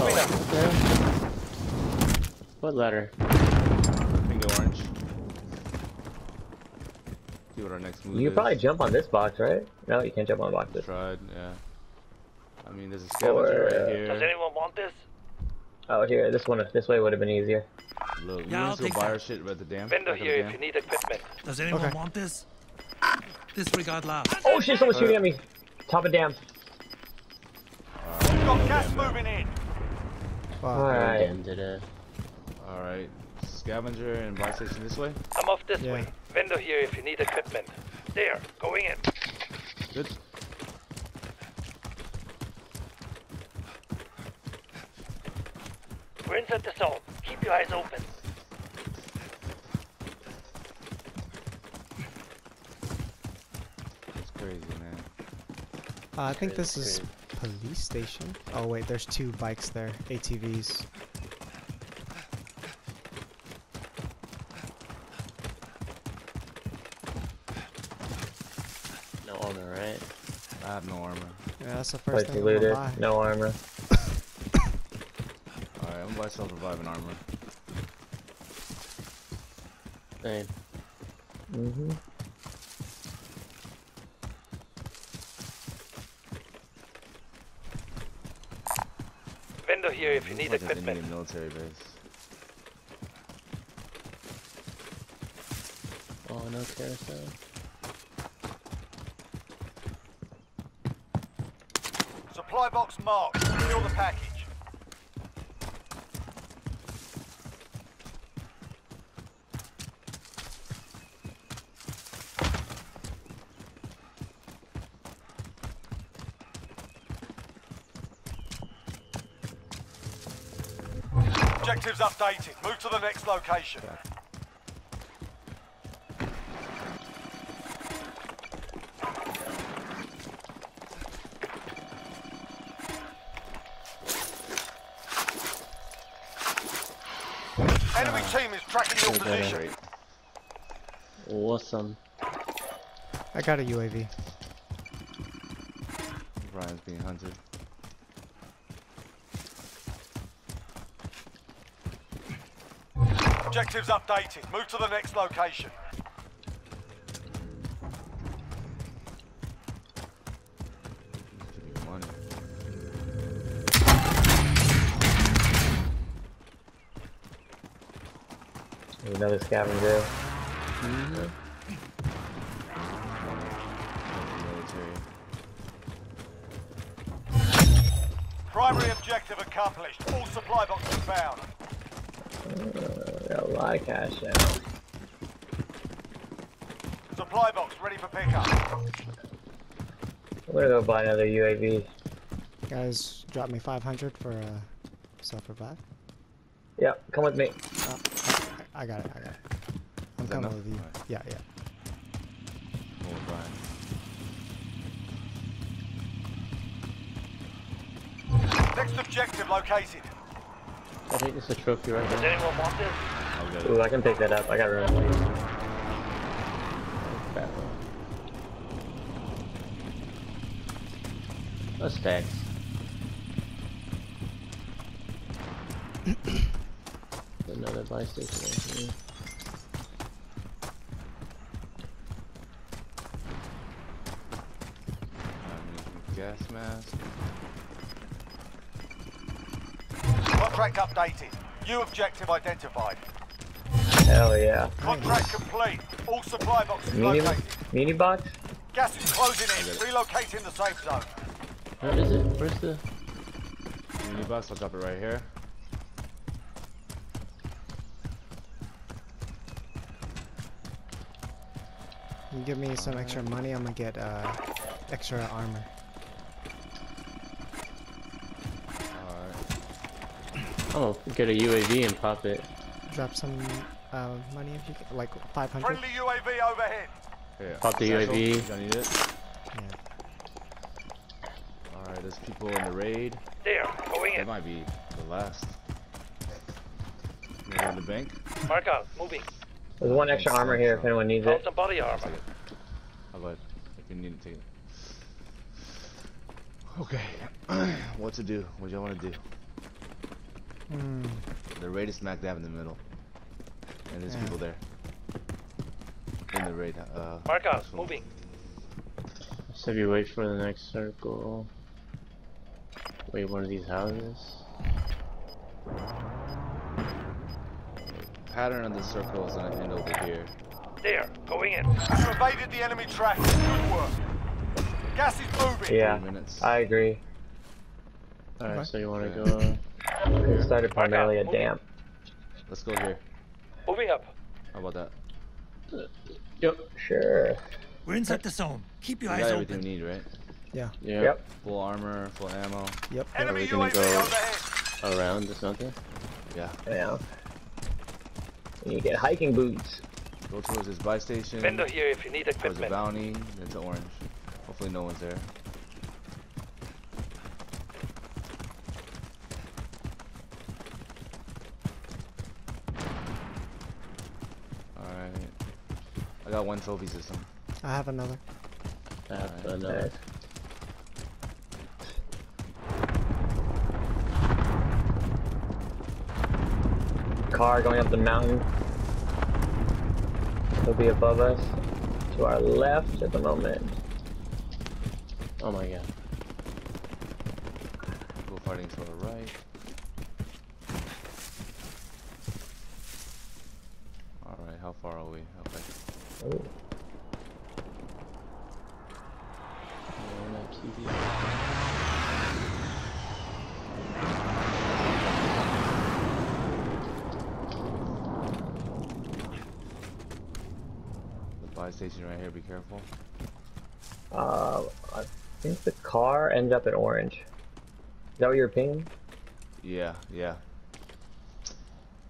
Moving up. Okay. What letter? Bingo orange. See what our next move You is. can probably jump on this box, right? No, you can't jump on boxes. Tried, yeah. I mean, there's a scavenger Or, uh, right Does anyone want this? Oh, here, this one, this way would have been easier. Look, we Yeah, I'll to take buy that. our shit at the dam. Vendor back at the here if you need equipment. Does anyone Okay. want this? Disregard last. Oh shit, someone's shooting at me. Top of dam. We've got gas moving in. Fuck. Alright. Damn, did it. Alright. Scavenger and buy station this way. I'm off this Yeah. way. Vendor here if you need equipment. There, going in. Good. We're inside the zone. Keep your eyes open. That's crazy, man. Uh, I think this is police station. Oh wait, there's two bikes there, ATVs. No armor, right? I have no armor. Yeah, that's the first Place thing I'm gonna looted. buy. No armor. Alright, I'm gonna buy self-reviving armor. Same. Mm-hmm. Vendor here if you need is like an equipment. Indian military base. Oh, no carousel. Supply box marked. Secure the package. Objectives updated. Move to the next location. Enemy ah, team is tracking your Okay, better. position. Awesome. I got a UAV. Brian's being hunted. Objectives updated. Move to the next location. Give me money. Another scavenger. Military. Primary objective accomplished. All supply boxes found. Uh, got a lot of cash out. Supply box ready for pickup. I'm gonna go buy another UAV. Guys, drop me 500 for uh, self-revive. Yeah, come with me. Oh, I, I got it. I got it. I'm Is coming enough? with you. Alright. Yeah, yeah. Oh, Brian. Next objective located. I think it's a trophy right Does anyone want this? I'll get it. Ooh, I can pick that up. I got room. Crap. No stacks. Another buy station right here. Um, gas mask. Contract updated. New objective identified. Hell yeah. Contract complete. All supply boxes Medium, located. mini box? Gas is closing in. Relocating the safe zone. Where is it? Where's the? Mini box, I'll drop it right here. You give me some extra money, I'm gonna get uh, extra armor. Alright. Oh, get a UAV and pop it. Drop some uh, money if you can, like 500. Friendly UAV overhead. Here, Pop the satchel. UAV. I need it. Yeah. Alright, there's people in the raid. There, going That in. might be the last. You in the bank? Mark out, moving. There's one extra armor here if anyone needs Found it. some body armor. It. How about if you need to take it? Okay. what to do? What do y'all want to do? Hmm. The raid is smack dab in the middle. And there's Yeah. people there. In the raid. Uh, Mark out, so- moving. So if you wait for the next circle. Wait, one of these houses. Pattern of the circle is gonna end over here. There, going in. You evaded the enemy track. Good work. Gas is moving. Yeah, minutes. I agree. Alright, Okay. so you wanna Yeah. go. It started primarily a moving. damp. Let's go here. Moving up. How about that? Yep. Sure. We're inside the zone. Keep your We eyes got everything open. we need, right? Yeah. Yep. Full armor, full ammo. Yep. yep. Enemy we gonna UAV go- Around or something. Yeah. Yeah. You get hiking boots. Go towards this buy station. Vendor here if you need Towards There's a bounty. Then to orange. Hopefully no one's there. Alright. I got one trophy system. I have another. I have Alright. another. Nice. Car going up the mountain. He'll be above us. To our left at the moment. Oh my god. Go fighting to the right. Alright, how far are we? Okay. Ooh. Yeah, not TV. The buy station right here, be careful. Uh, I think the car ends up in orange. Is that what you're pinging? Yeah, yeah.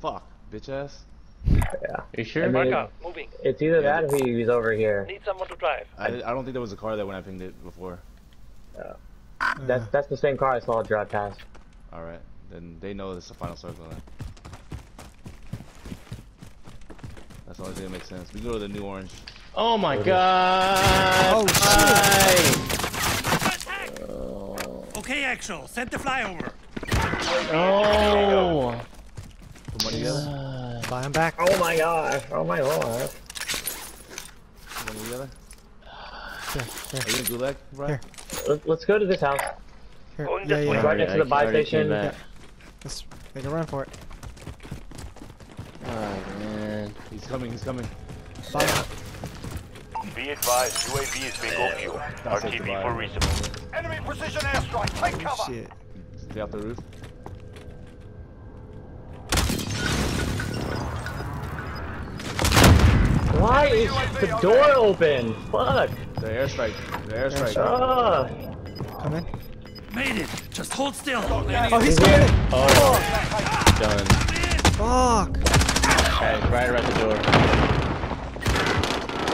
Fuck, bitch ass. Yeah. Are you sure? I mean, Mark it- moving. It's either that or he's over here. Need someone to drive. I, I don't think there was a car that when I pinged it before. Yeah. That's that's the same car I saw drive past. Alright, then they know this is the final circle then. That's the only thing that makes sense. We go to the new orange. Oh my god! Oh, shit! Oh. Okay, Axel, send the flyover. Oh! Put money together. God. Buy him back. Oh my god! Oh my lord! Put money together. Here, here, Are you in gulag, bro? Here. Let, let's go to this house. here. Going Yeah, yeah. yeah. Right next to the I buy station. back. Let's make a run for it. Oh man. He's coming, he's coming. Buy him. Be advised, UAV is bingo fuel. That's just RTB for vibe. resupply. Enemy precision airstrike. Take Oh, cover. shit. Stay off the roof. Why is the door open? Fuck! The airstrike. The airstrike. Ah! Come in. Made it. Just hold still. Oh, he's coming in. Done. Fuck. Guys, right around the door.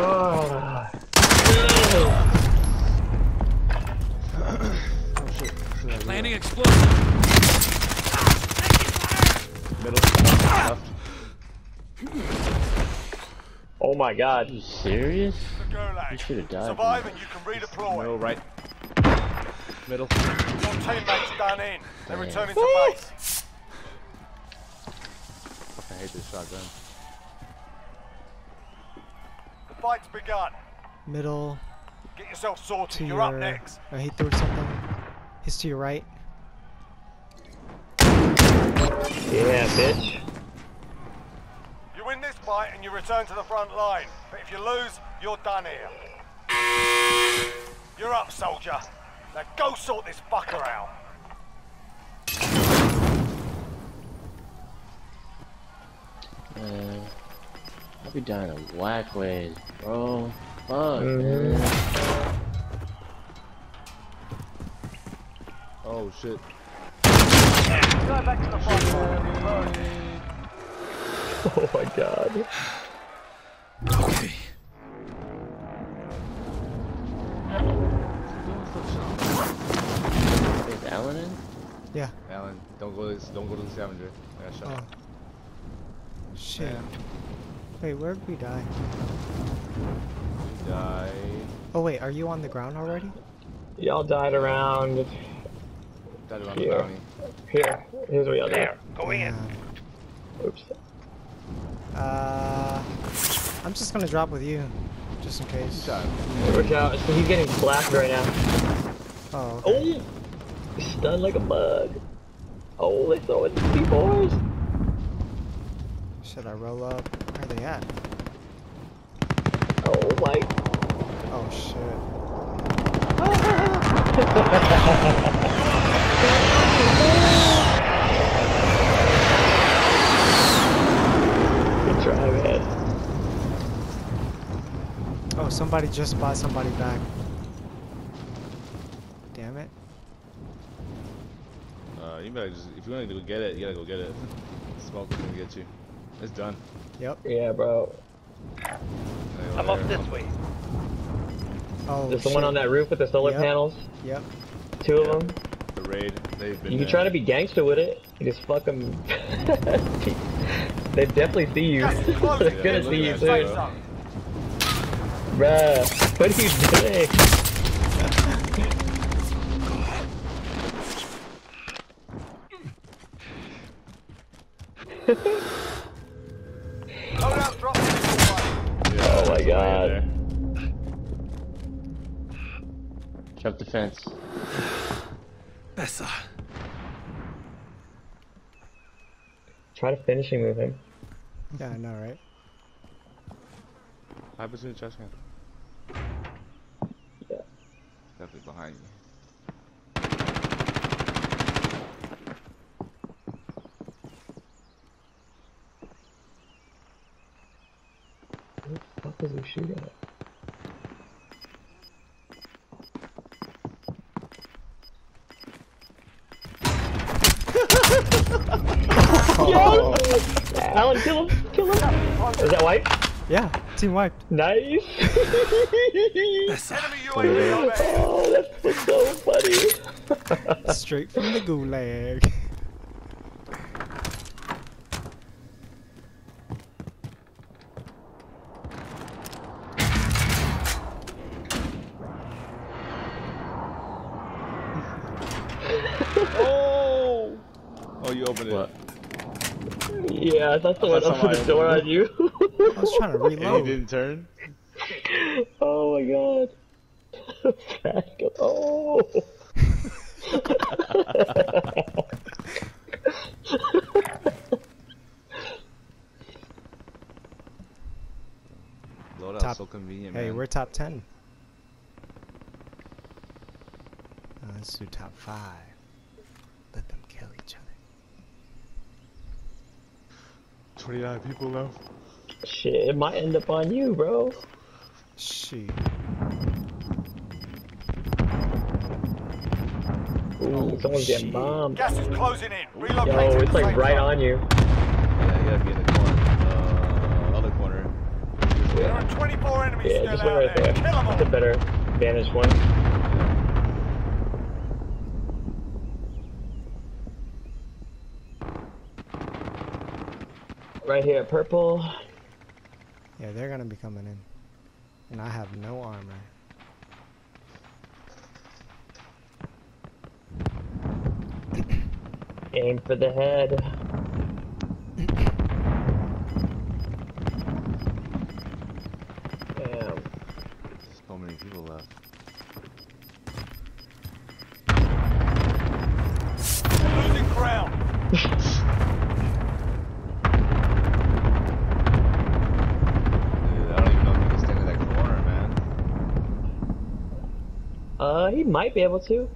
Ah! Planning explosion. Middle. Left. Oh my god! you serious? You should have died. Survive and you can redeploy. Middle, right. Middle. Your teammates done in. They're Damn. returning to base. I hate this shotgun. The fight's begun. Middle Get yourself sorted. to You're your. up next. Oh, he threw something. He's to your right. Yeah, bitch. You win this fight and you return to the front line. But if you lose, you're done here. You're up, soldier. Now go sort this fucker out. Man. I'll be dying in whack ways, bro. Fuck, Mhm. man. Oh shit. Go back to the front line. Oh my god. Okay. Is Alan in? Yeah. Alan, don't go. To this, don't go to the scavenger. I got shot. Oh. Shit. Wait, where did we die? Die. Oh wait, are you on the ground already? Y'all died around That dude on the Here. bounty. Here. Here's where y'all There. Going in. Uh, Oops. Uh, I'm just gonna drop with you, just in case. Watch out. So he's getting blasted right now. Oh, okay. Oh! Stunned like a bug. Oh, they throwing the boys. should I roll up? Where are they at? Oh my. Oh shit. Good try, man. Oh, somebody just bought somebody back. Damn it. Uh, you better just, if you want to go get it, you gotta go get it. Smoke is gonna get you. It's done. Yep. Yeah, bro. Yeah, I'm there. up this way. Oh, There's someone shit. on that roof with the solar Yep. panels. Yep. Two of them. The raid, they've been You can there. try to be gangster with it. You just fuck them. they definitely see you. Gas They're closing. gonna see you at too. that Safe shit. zone. Bruh, what are you doing? Loadout drop this way. Yeah, Oh my there's a raid God. Jump the fence. Besser. Try to finishing with him. Yeah, I know, right? Hide between the trash can. Yeah. Definitely behind you. Who the fuck is he shooting at? Yes! Alan, kill him! Kill him! Is that white? Yeah, team wiped. Nice! Besser. Enemy UAV overhead. oh, that was so funny! Straight from the gulag. Oh! Oh, you opened it. What? yeah, I thought someone thought opened the door on you. I was trying to And he didn't turn? oh my god. Fast go- Oh! Loadout Top- so convenient, Hey, man. we're top 10. Uh, let's do top 5. Let them kill each other. 29 people left. Shit, it might end up on you, bro. Shoot. Ooh, someone's getting bombed. Gas is closing in. Relocate Yo, to it's the like right zone. on you. Yeah, you gotta be in the corner. Uh, other corner. There are 24 enemies Yeah, still just out right there. there. That's a better vantage point. Right here, purple. Yeah, they're gonna be coming in. And I have no armor. Aim for the head. Uh, he might be able to.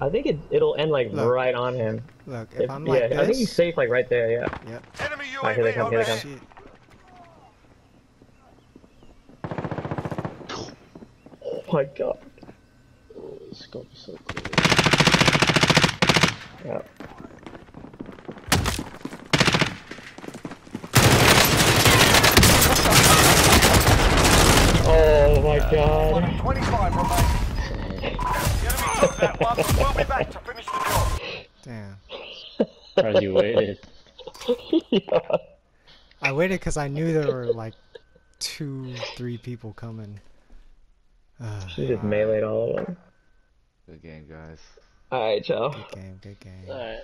I think it, it'll end like Look. right on him. Look, if If- I'm yeah, like I think he's safe like right there, yeah. yep. Enemy Alright, here they come, here they overhead. Shit. Oh my god. Oh, the scope is so clear. Yeah. Took that one. We'll be back to finish the job. Damn. As you waited. yeah. I waited because I knew there were like two, three people coming. Uh, He just meleeed all of them. Good game, guys. Alright, ciao. Good game, good game. Alright.